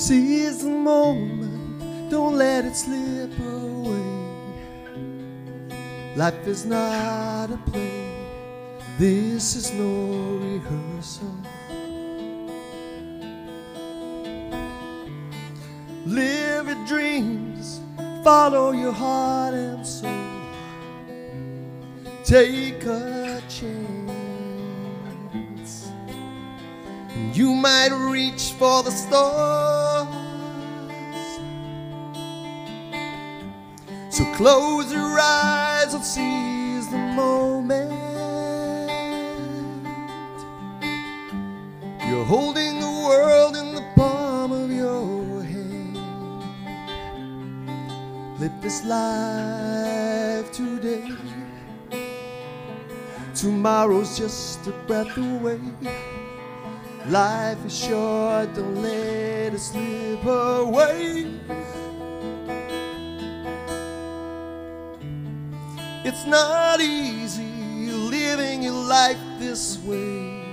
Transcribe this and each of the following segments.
Seize the moment, don't let it slip away. Life is not a play, this is no rehearsal. Live your dreams, follow your heart and soul. Take a chance. You might reach for the stars. So close your eyes and seize the moment. You're holding the world in the palm of your hand. Live this life today. Tomorrow's just a breath away. Life is short, don't let it slip away. It's not easy living your life this way,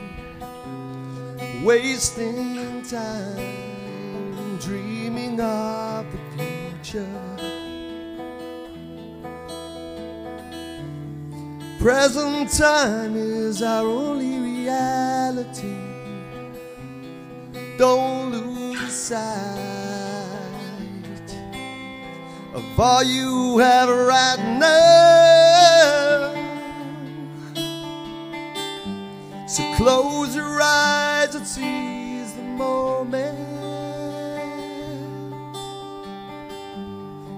wasting time dreaming of the future. Present time is our only reality. Don't lose sight of all you have right now. So close your eyes and seize the moment.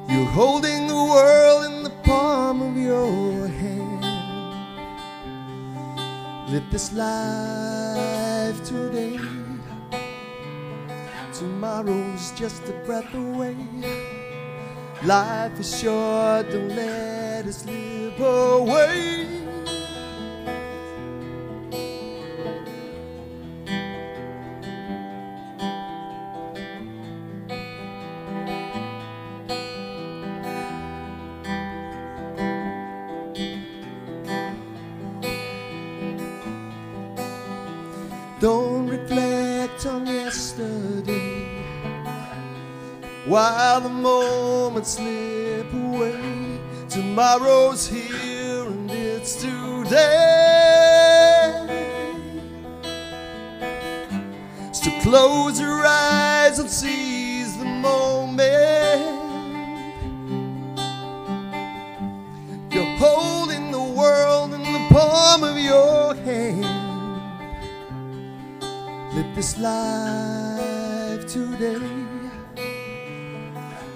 You're holding the world in the palm of your hand. Live this life today. Tomorrow's just a breath away. Life is short, don't let it slip away. Don't reflect on yesterday while the moments slip away. Tomorrow's here and it's today. So close your eyes and seize the moment. You're holding the world in the palm this life today.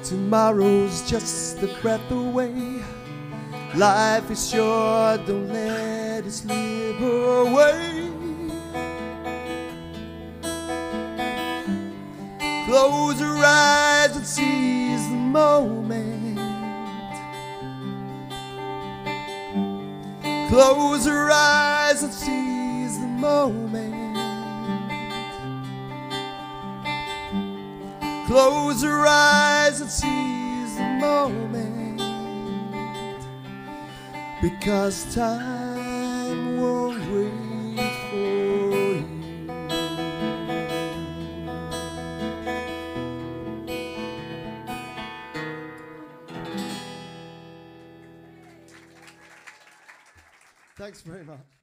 Tomorrow's just a breath away. Life is short, don't let it slip away. Close your eyes and seize the moment. Close your eyes and seize the moment. Close your eyes and seize the moment. Because time won't wait for you. Thanks very much.